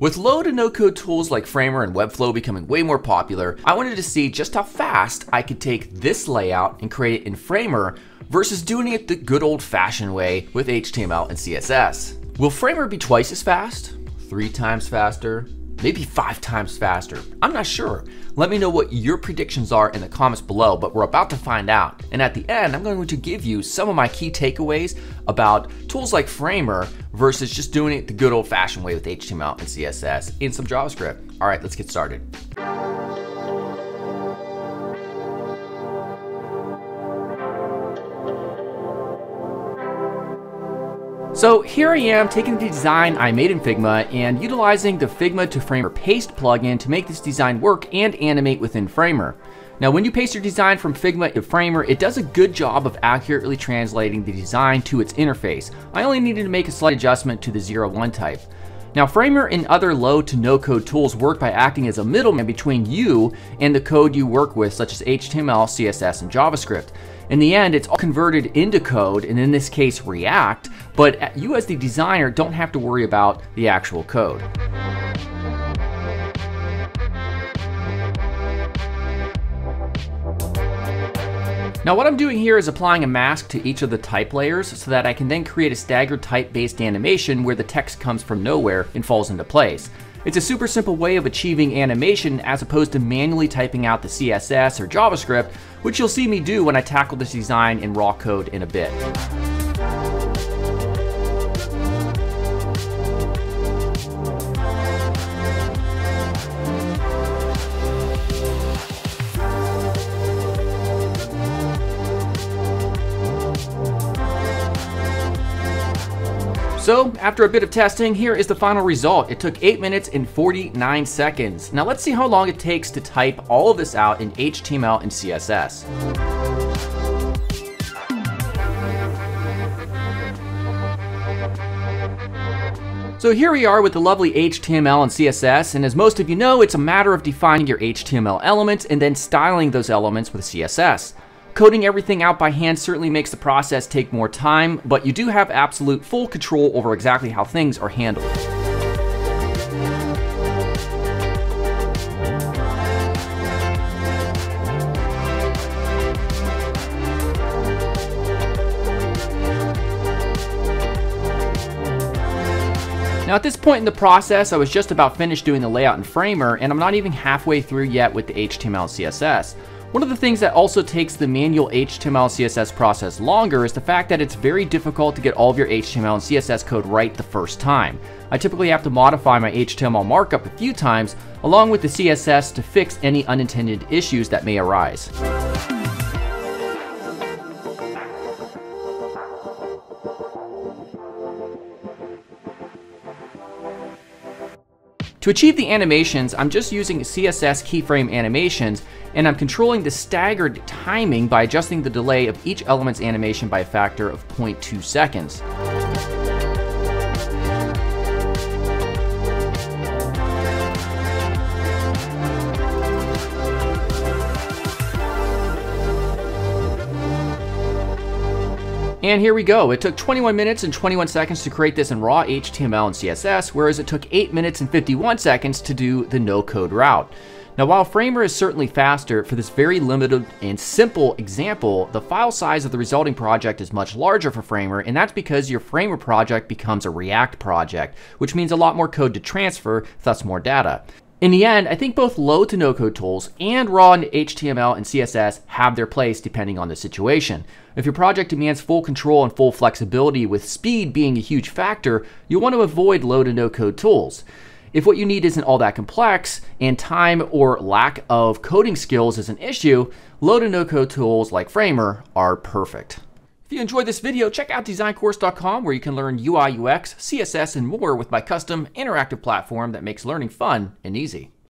With low to no code tools like Framer and Webflow becoming way more popular, I wanted to see just how fast I could take this layout and create it in Framer versus doing it the good old fashioned way with HTML and CSS. Will Framer be twice as fast? Three times faster? Maybe five times faster. I'm not sure. Let me know what your predictions are in the comments below, but we're about to find out. And at the end, I'm going to give you some of my key takeaways about tools like Framer versus just doing it the good old fashioned way with HTML and CSS in some JavaScript. All right, let's get started. So here I am taking the design I made in Figma and utilizing the Figma to Framer Paste plugin to make this design work and animate within Framer. Now when you paste your design from Figma to Framer, it does a good job of accurately translating the design to its interface. I only needed to make a slight adjustment to the 01 type. Now Framer and other low to no code tools work by acting as a middleman between you and the code you work with such as HTML, CSS, and JavaScript. In the end, it's all converted into code, and in this case, React, but you as the designer don't have to worry about the actual code. Now what I'm doing here is applying a mask to each of the type layers so that I can then create a staggered type-based animation where the text comes from nowhere and falls into place. It's a super simple way of achieving animation as opposed to manually typing out the CSS or JavaScript, which you'll see me do when I tackle this design in raw code in a bit. So after a bit of testing, here is the final result. It took 8 minutes and 49 seconds. Now let's see how long it takes to type all of this out in HTML and CSS. So here we are with the lovely HTML and CSS, and as most of you know, it's a matter of defining your HTML elements and then styling those elements with CSS. Coding everything out by hand certainly makes the process take more time, but you do have absolute full control over exactly how things are handled. Now at this point in the process, I was just about finished doing the layout in Framer, and I'm not even halfway through yet with the HTML CSS. One of the things that also takes the manual HTML CSS process longer is the fact that it's very difficult to get all of your HTML and CSS code right the first time. I typically have to modify my HTML markup a few times, along with the CSS to fix any unintended issues that may arise. To achieve the animations, I'm just using CSS keyframe animations, and I'm controlling the staggered timing by adjusting the delay of each element's animation by a factor of 0.2 seconds. And here we go. It took 21 minutes and 21 seconds to create this in raw HTML and CSS, whereas it took 8 minutes and 51 seconds to do the no-code route. Now while Framer is certainly faster, for this very limited and simple example, the file size of the resulting project is much larger for Framer, and that's because your Framer project becomes a React project, which means a lot more code to transfer, thus more data. In the end, I think both low to no code tools and raw HTML and CSS have their place depending on the situation. If your project demands full control and full flexibility with speed being a huge factor, you'll want to avoid low to no code tools. If what you need isn't all that complex and time or lack of coding skills is an issue, low to no code tools like Framer are perfect. If you enjoyed this video, check out designcourse.com where you can learn UI, UX, CSS, and more with my custom interactive platform that makes learning fun and easy.